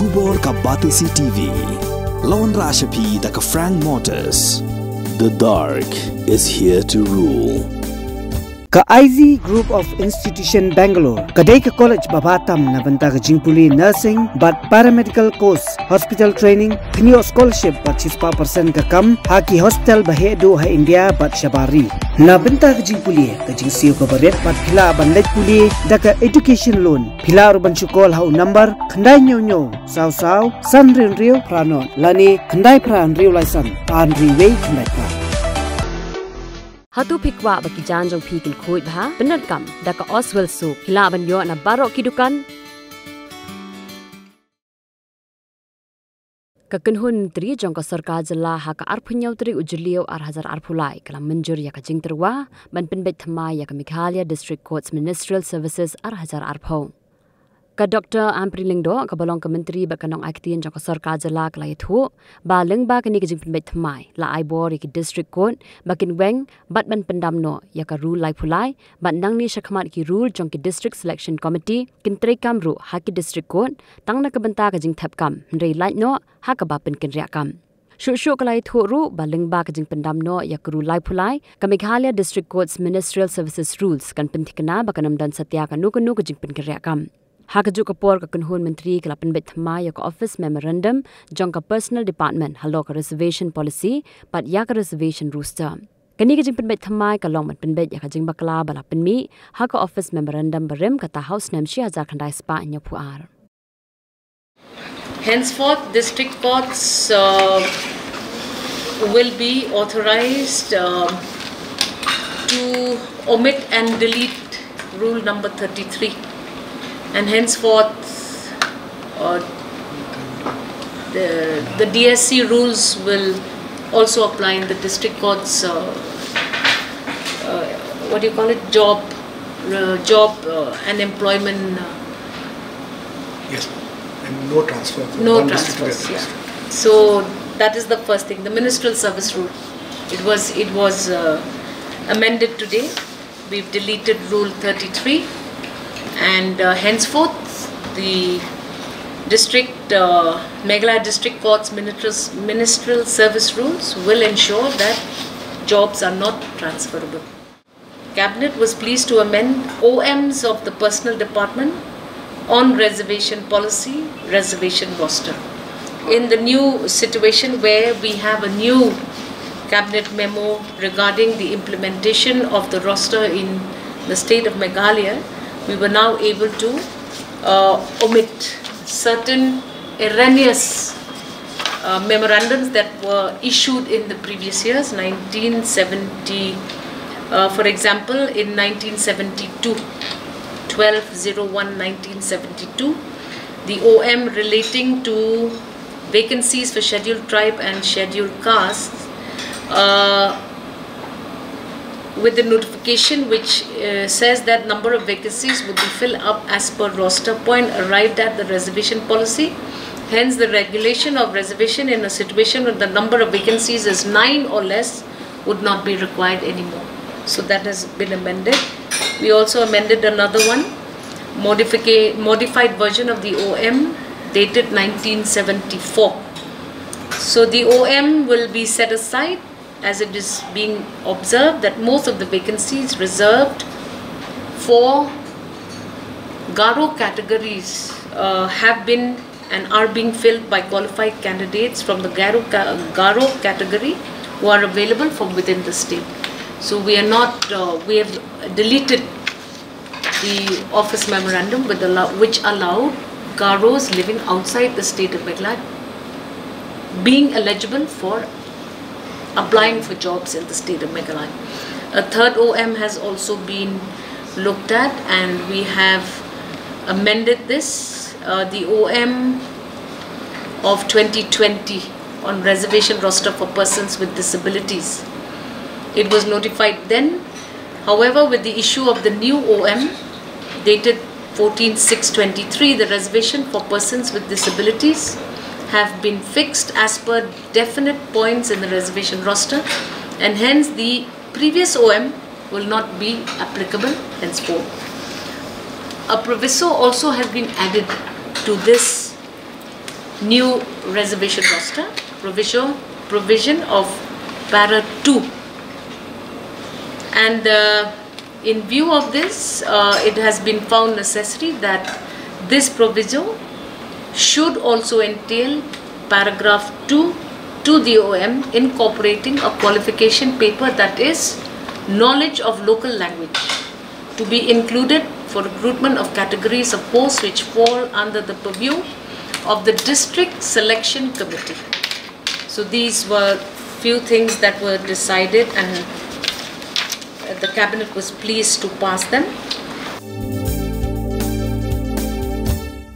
Tubor ka Batesi TV. Lawan Rashapi da ka Frank Motors. The dark is here to rule. Ka IZ Group of Institution Bangalore kadai ka college babatam na banta ka jingpuli nursing but paramedical course hospital training kniyo scholarship but chispa percent ka kam haki hospital bahe do ha India but shabari. Na banta ka jingpuli ka jingsiyo ka baret but pila bandai puli da ka education loan pila urban chukol hau number khandai nyo nyo saw saw san rin rio prano lani khandai pran rio laisan an riwei khandai pran hatu pikwa baki janjong pikin kin khoi bha. Kam da oswell su hila ban yo na baro ki dukan. Ka kin hun tri jong ka sarkar jilla ha ka arphu tri ujliyo ar hazar arphu lai. Kala manjur ya ka jing tarwa ban pin bet ya ka mikhalia district courts ministerial services ar hazar arphong ka Dr. Ampri Lingdo ka balong ka menteri ba kanong aktiin jong ka sarka jala ka lai thu ba ling ba kini ka jing pin mai la ai bori ki district court ba kin weng bat ban pendam no ya ka rule lai phulai ba nang ni shakhamat ki rule jong ki district selection committee kin tre kam ru ha ki district court tang na ka banta ka jing thap kam rei lai no ha ka ba pen kin ria kam ชูชูกลายทูรูบาลิงบากจึงเป็นดำโนอยากรู้ไลพูไลกมิกาเลียดิสตริกโคดส์มินิสทรีลเซอร์วิสรูลส์กันเป็นทิกนาบักนำดันสัตยากันนุกนุกจึงเป็นกิริยกรรม Hakaju kapor ka kunhun menteri kala penbet thama ya ka office memorandum jong ka personal department halo ka reservation policy pat ya ka reservation rooster. Kani ka jing penbet thama ka long man penbet ya ka jing bakla bala penmi ha ka office memorandum barim ka ta house nam shi hazar khandai spa nya pu ar. Henceforth, district courts uh, will be authorized um, to omit and delete rule number 33 and henceforth uh, the, the DSC rules will also apply in the district courts uh, uh, what do you call it? Job uh, job uh, and employment uh, Yes, and no transfer. no one district to the transfers yeah. So that is the first thing. The ministerial service rule. It was it was uh, amended today. We've deleted rule 33 and uh, henceforth the district uh, Meghalaya district courts ministerial, ministerial service rules will ensure that jobs are not transferable cabinet was pleased to amend OMs of the personal department on reservation policy, reservation roster. In the new situation where we have a new cabinet memo regarding the implementation of the roster in the state of Meghalaya, we were now able to uh, omit certain erroneous uh, memorandums that were issued in the previous years, 1970, uh, for example, in 1972. 1201-1972, the OM relating to vacancies for scheduled tribe and scheduled castes uh, with the notification which uh, says that number of vacancies would be filled up as per roster point arrived at the reservation policy. Hence, the regulation of reservation in a situation where the number of vacancies is nine or less would not be required anymore. So that has been amended. We also amended another one, modified version of the OM dated 1974. So the OM will be set aside as it is being observed that most of the vacancies reserved for Garo categories uh, have been and are being filled by qualified candidates from the Garo, Garo category who are available from within the state. So we are not, uh, we have deleted the office memorandum which allowed Garos living outside the state of Meghalaya being eligible for applying for jobs in the state of Meghalaya. A third OM has also been looked at and we have amended this. Uh, the OM of 2020 on reservation roster for persons with disabilities. It was notified then. However, with the issue of the new OM dated 14-6-23, the reservation for persons with disabilities have been fixed as per definite points in the reservation roster and hence the previous OM will not be applicable henceforth. A proviso also has been added to this new reservation roster, provision, provision of para 2. And uh, in view of this, uh, it has been found necessary that this proviso should also entail paragraph 2 to the OM incorporating a qualification paper that is knowledge of local language to be included for recruitment of categories of posts which fall under the purview of the district selection committee. So these were few things that were decided and uh, the cabinet was pleased to pass them.